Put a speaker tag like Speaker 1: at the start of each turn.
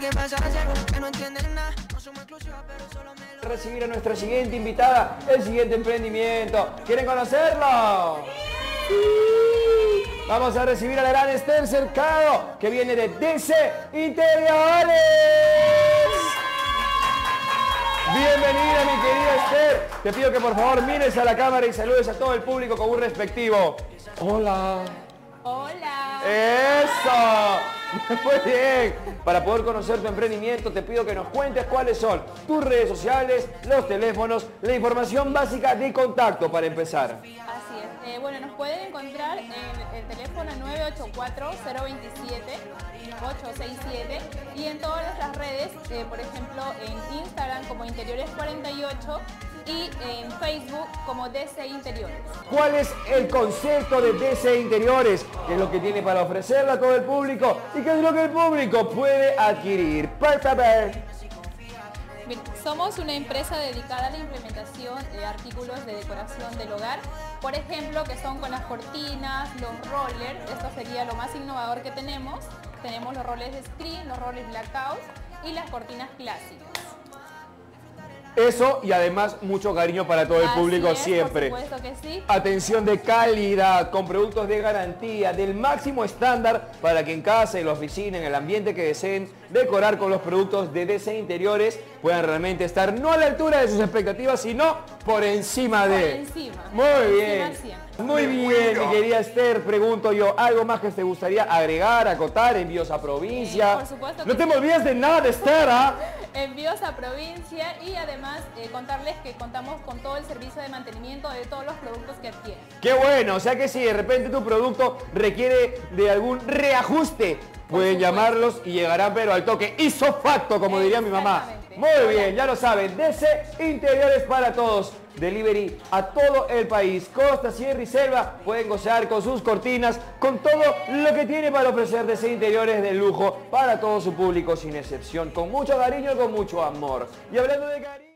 Speaker 1: ¿Qué pasa que no entienden nada? Recibir a nuestra siguiente invitada, el siguiente emprendimiento. ¿Quieren conocerlo? Vamos a recibir a la gran Esther Cercado, que viene de DC Interiores. Bienvenida, mi querida Esther. Te pido que por favor mires a la cámara y saludes a todo el público con un respectivo. Hola.
Speaker 2: Hola.
Speaker 1: Eso. Muy bien. Para poder conocer tu emprendimiento te pido que nos cuentes cuáles son tus redes sociales, los teléfonos, la información básica de contacto para empezar.
Speaker 2: Así es. Eh, bueno, nos pueden encontrar en el teléfono 984-027-867 y en todas nuestras redes, eh, por ejemplo en Instagram como Interiores48 y en Facebook como DC Interiores.
Speaker 1: ¿Cuál es el concepto de DC Interiores? ¿Qué es lo que tiene para ofrecerle a todo el público? ¿Y qué es lo que el público puede adquirir? Por favor.
Speaker 2: Somos una empresa dedicada a la implementación de artículos de decoración del hogar, por ejemplo, que son con las cortinas, los rollers, esto sería lo más innovador que tenemos. Tenemos los roles de screen, los roles blackout y las cortinas clásicas.
Speaker 1: Eso y además mucho cariño para todo el
Speaker 2: Así
Speaker 1: público
Speaker 2: es,
Speaker 1: siempre.
Speaker 2: Por supuesto que sí.
Speaker 1: Atención de calidad, con productos de garantía, del máximo estándar para que en casa, en la oficina, en el ambiente que deseen decorar con los productos de DC Interiores puedan realmente estar no a la altura de sus expectativas, sino por encima de.
Speaker 2: Por encima.
Speaker 1: Muy
Speaker 2: Por
Speaker 1: bien.
Speaker 2: encima.
Speaker 1: Muy bien, mi querida Esther, pregunto yo, ¿algo más que te gustaría agregar, acotar, envíos a provincia?
Speaker 2: Eh, por supuesto
Speaker 1: no
Speaker 2: que
Speaker 1: te me
Speaker 2: sí.
Speaker 1: olvides de nada, Esther, ¿ah?
Speaker 2: Envíos a provincia y además eh, contarles que contamos con todo el servicio de mantenimiento de todos los productos que adquieren.
Speaker 1: Qué bueno, o sea que si de repente tu producto requiere de algún reajuste, pueden llamarlos y llegarán pero al toque isofacto, como diría mi mamá. Muy bien, ya lo saben, DC Interiores para todos. Delivery a todo el país, costa, sierra y selva, pueden gozar con sus cortinas, con todo lo que tiene para ofrecer DC Interiores de lujo para todo su público sin excepción, con mucho cariño y con mucho amor. Y hablando de cariño...